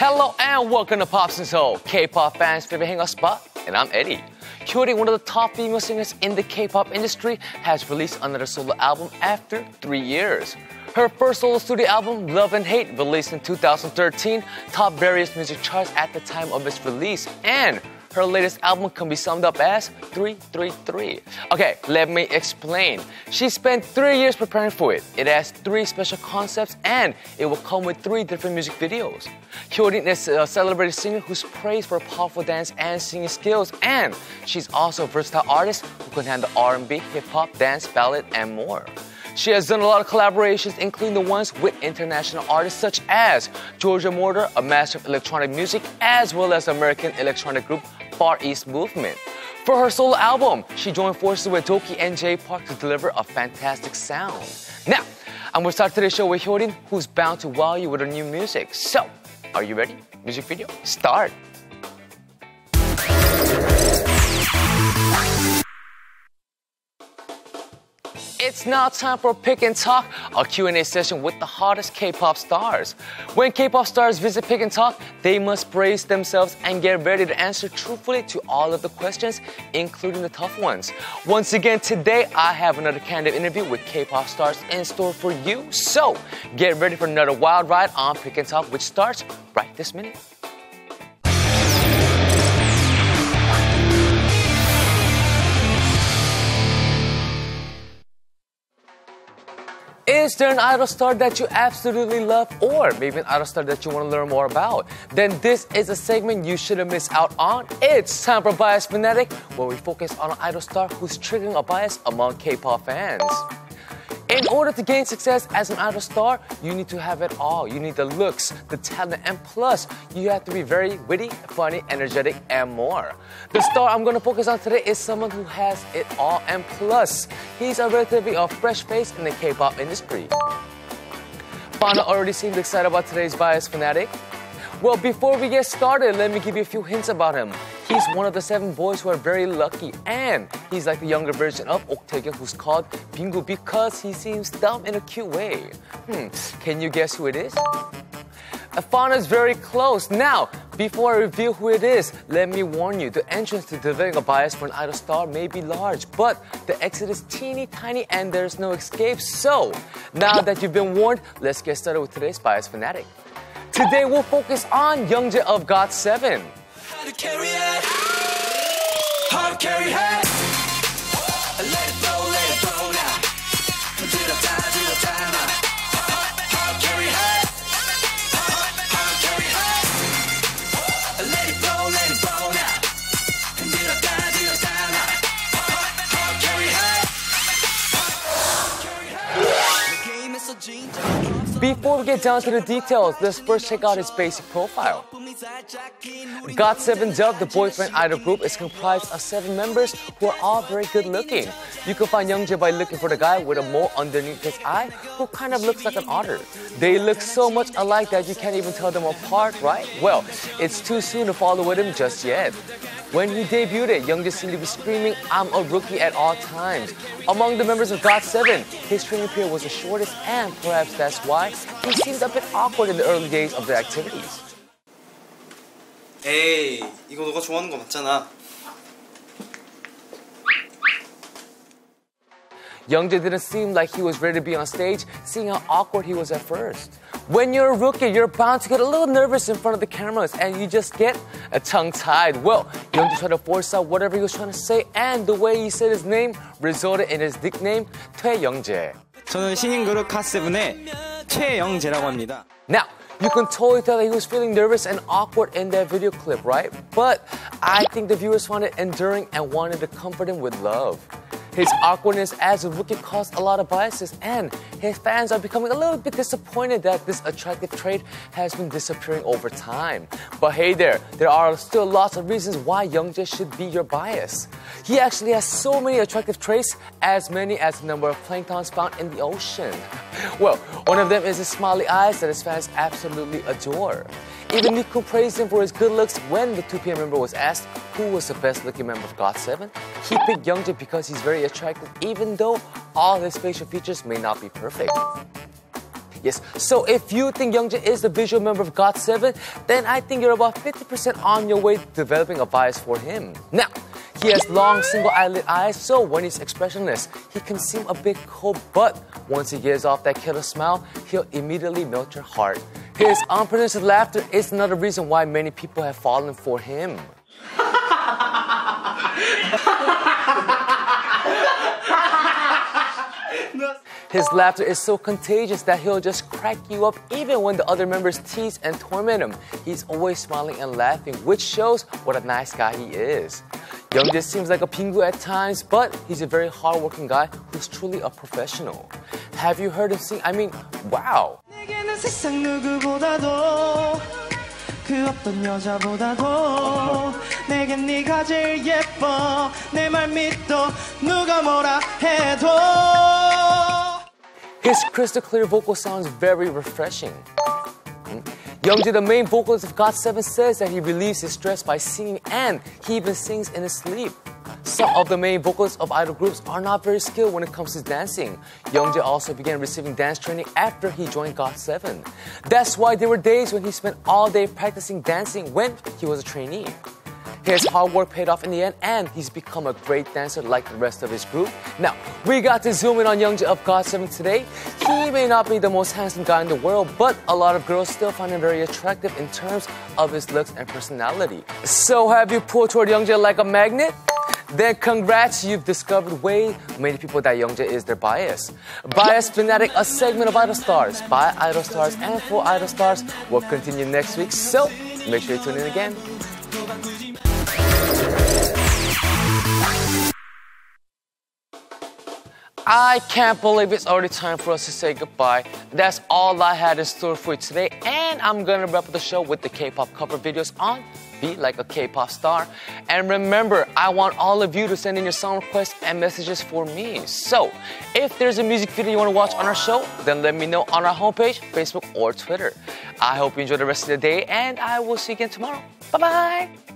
Hello and welcome to Pops in Seoul, K-pop fans' favorite hangout spot, and I'm Eddy. Hyorin, one of the top female singers in the K-pop industry, has released another solo album after three years. Her first solo studio album, Love and Hate, released in 2013, topped various music charts at the time of its release, and her latest album can be summed up as 333. Okay, let me explain. She spent three years preparing for it. It has three special concepts and it will come with three different music videos. Hyorin is a celebrated singer who's praised for powerful dance and singing skills, and she's also a versatile artist who can handle R&B, hip hop, dance, ballad, and more. She has done a lot of collaborations, including the ones with international artists such as Giorgio Moroder, a master of electronic music, as well as American electronic group Far East Movement. For her solo album, she joined forces with Dok2 and Jay Park to deliver a fantastic sound. Now, I'm gonna start today's show with Hyorin, who's bound to wow you with her new music. So, are you ready? Music video, start. It's now time for Pick and Talk, a Q&A session with the hottest K-pop stars. When K-pop stars visit Pick and Talk, they must brace themselves and get ready to answer truthfully to all of the questions, including the tough ones. Once again, today I have another candid interview with K-pop stars in store for you. So, get ready for another wild ride on Pick and Talk, which starts right this minute. Is there an idol star that you absolutely love, or maybe an idol star that you want to learn more about? Then this is a segment you shouldn't miss out on. It's time for Bias Fanatic, where we focus on an idol star who's triggering a bias among K-pop fans. In order to gain success as an idol star, you need to have it all. You need the looks, the talent, and plus, you have to be very witty, funny, energetic, and more. The star I'm gonna focus on today is someone who has it all, and plus, he's a relatively a fresh face in the K-pop industry. Fana already seemed excited about today's bias fanatic. Well, before we get started, let me give you a few hints about him. He's one of the seven boys who are very lucky, and he's like the younger version of Ok Taec who's called Bingu because he seems dumb in a cute way. Hmm, can you guess who it is? Afana is very close. Now, before I reveal who it is, let me warn you, the entrance to developing a bias for an idol star may be large, but the exit is teeny tiny and there's no escape. So, now that you've been warned, let's get started with today's bias fanatic. Today we'll focus on Youngjae of GOT7. Before we get down to the details, let's first check out his basic profile. GOT7 Dub, the boyfriend idol group, is comprised of seven members who are all very good looking. You can find Youngjae by looking for the guy with a mole underneath his eye who kind of looks like an otter. They look so much alike that you can't even tell them apart, right? Well, it's too soon to follow with him just yet. When he debuted, Youngjae seemed to be screaming, I'm a rookie at all times. Among the members of GOT7, his training period was the shortest and perhaps that's why he seemed a bit awkward in the early days of the activities. 에이 이거 너가 좋아하는 거 맞잖아 Youngjae didn't seem like he was ready to be on stage, seeing how awkward he was at first. When you're a rookie, you're bound to get a little nervous in front of the cameras and you just get a tongue tied. Well, Youngjae tried to force out whatever he was trying to say, and the way he said his name resulted in his nickname, 퇴영재. 저는 신인 그룹 카세븐의 최영재라고 합니다. Now, you can totally tell that he was feeling nervous and awkward in that video clip, right? But I think the viewers found it enduring and wanted to comfort him with love. His awkwardness as a rookie caused a lot of biases, and his fans are becoming a little bit disappointed that this attractive trait has been disappearing over time. But hey there, there are still lots of reasons why Youngjae should be your bias. He actually has so many attractive traits, as many as the number of planktons found in the ocean. Well, one of them is his smiley eyes that his fans absolutely adore. Even Nichkhun praised him for his good looks when the 2PM member was asked who was the best looking member of GOT7. He picked Youngjae because he's very attractive, even though all his facial features may not be perfect. Yes, so if you think Youngjae is the visual member of GOT7, then I think you're about 50% on your way to developing a bias for him. Now, he has long single eyelid eyes, so when he's expressionless, he can seem a bit cold, but once he gives off that killer smile, he'll immediately melt your heart. His unpronounced laughter is another reason why many people have fallen for him. His laughter is so contagious that he'll just crack you up even when the other members tease and torment him. He's always smiling and laughing, which shows what a nice guy he is. Youngjae seems like a Bingu at times, but he's a very hardworking guy who's truly a professional. Have you heard him sing? I mean, wow. 세상 누구보다도 그 어떤 여자보다도 내겐 네가 제일 예뻐 믿어 누가 뭐라 해도 His crystal clear vocal sounds very refreshing. Hmm? Youngjae, the main vocalist of GOT7, says that he relieves his stress by singing and he even sings in his sleep. Some of the main vocalists of idol groups are not very skilled when it comes to dancing. Youngjae also began receiving dance training after he joined GOT7. That's why there were days when he spent all day practicing dancing when he was a trainee. His hard work paid off in the end, and he's become a great dancer like the rest of his group. Now, we got to zoom in on Youngjae of GOT7 today. He may not be the most handsome guy in the world, but a lot of girls still find him very attractive in terms of his looks and personality. So, have you pulled toward Youngjae like a magnet? Then congrats, you've discovered way many people that Youngjae is their bias. Bias Fanatic, a segment of Idol Stars by Idol Stars and for Idol Stars will continue next week, so make sure you tune in again. I can't believe it's already time for us to say goodbye. That's all I had in store for you today, and I'm gonna wrap up the show with the K-pop cover videos on Be Like a K-pop Star. And remember, I want all of you to send in your song requests and messages for me. So, if there's a music video you want to watch on our show, then let me know on our homepage, Facebook, or Twitter. I hope you enjoy the rest of the day, and I will see you again tomorrow. Bye bye.